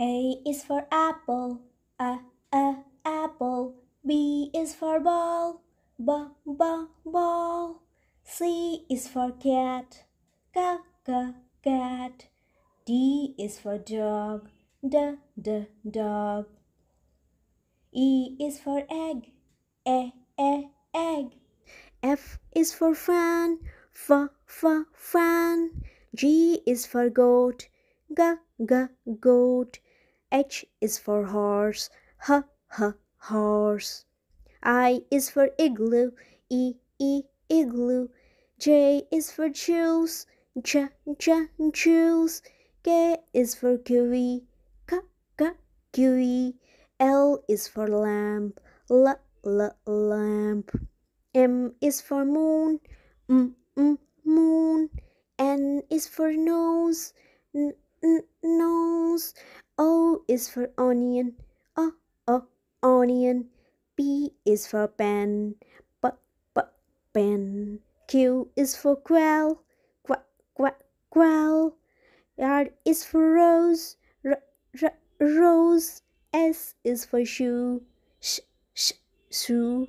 A is for apple, a, a, apple. B is for ball, b, b, ball. C is for cat, c, c, cat. D is for dog, d, d, dog. E is for egg, e, e, egg. F is for fan, f, f, fan. G is for goat, g, g, goat. H is for horse, h, h, horse. I is for igloo, e, e, igloo. J is for juice, j, j, juice. K is for kiwi, k, k, kiwi. L is for lamp, l, l, lamp. M is for moon, m, m, moon. N is for nose, n, n, nose. O is for onion, o, o, onion. P is for pen, p, p, pen. Q is for quail, qu, qu, quail. R is for rose, r, r, rose. S is for shoe, sh, sh, shoe.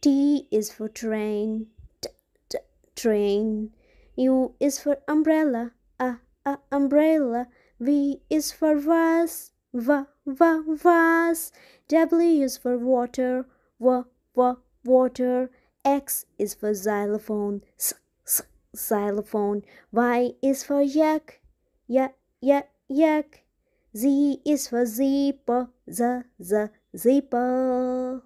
T is for train, t, t, train. U is for umbrella, a, a, umbrella. V is for vase, v, v, vase. W is for water, w, w, water. X is for xylophone, s, s, xylophone. Y is for yak, y, y, yak. Z is for zipper, z, z, zipper.